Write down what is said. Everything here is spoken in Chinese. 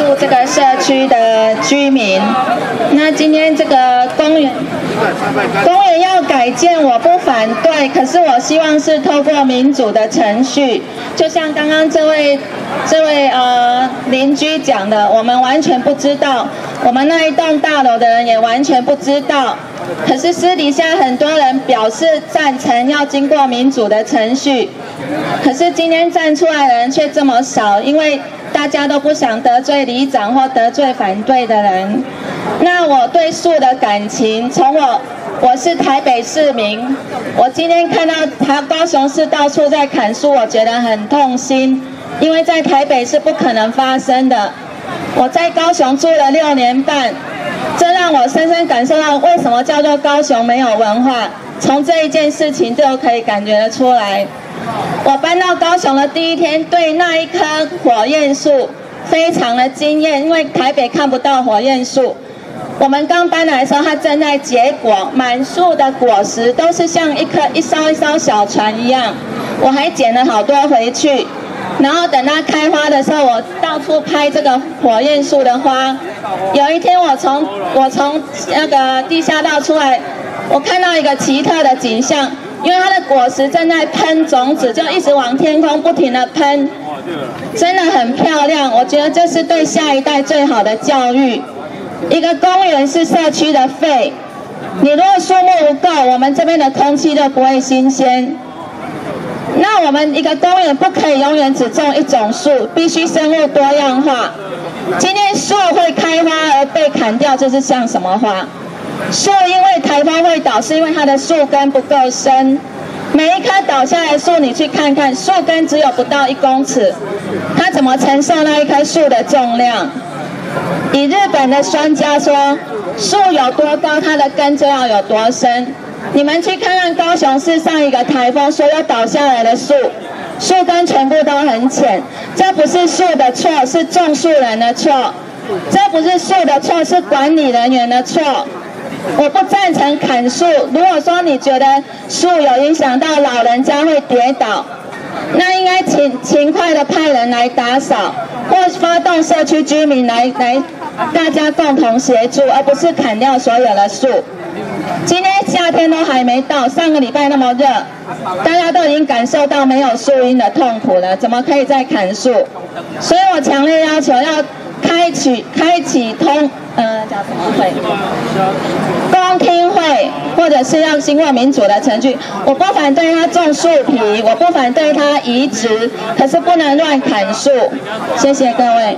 住这个社区的居民。那今天这个公园，公园要改建，我不反对，可是我希望是透过民主的程序，就像刚刚这位这位呃邻居讲的，我们完全不知道，我们那一栋大楼的人也完全不知道。可是私底下很多人表示赞成要经过民主的程序，可是今天站出来的人却这么少，因为大家都不想得罪里长或得罪反对的人。那我对树的感情，从我我是台北市民，我今天看到台高雄市到处在砍树，我觉得很痛心，因为在台北是不可能发生的。我在高雄住了六年半。这让我深深感受到为什么叫做高雄没有文化。从这一件事情就可以感觉得出来。我搬到高雄的第一天，对那一棵火焰树非常的惊艳，因为台北看不到火焰树。我们刚搬来的时候，它正在结果，满树的果实都是像一颗一艘一艘小船一样。我还捡了好多回去。然后等它开花的时候，我到处拍这个火焰树的花。有一天，我从我从那个地下道出来，我看到一个奇特的景象，因为它的果实正在喷种子，就一直往天空不停的喷，真的很漂亮。我觉得这是对下一代最好的教育。一个公园是社区的肺，你如果树木不够，我们这边的空气就不会新鲜。我们一个公园不可以永远只种一种树，必须生物多样化。今天树会开花而被砍掉，这是像什么花？树因为台风会倒，是因为它的树根不够深。每一棵倒下来的树，你去看看，树根只有不到一公尺，它怎么承受那一棵树的重量？以日本的专家说，树有多高，它的根就要有多深。你们去看看高雄市上一个台风，所有倒下来的树，树根全部都很浅。这不是树的错，是种树人的错。这不是树的错，是管理人员的错。我不赞成砍树。如果说你觉得树有影响到老人家会跌倒，那应该勤勤快的派人来打扫，或发动社区居民来来，大家共同协助，而不是砍掉所有的树。今天夏天都还没到，上个礼拜那么热，大家都已经感受到没有树荫的痛苦了，怎么可以再砍树？所以我强烈要求要开启开启通呃叫什么会？公听会，或者是要经过民主的程序。我不反对他种树皮，我不反对他移植，可是不能乱砍树。谢谢各位。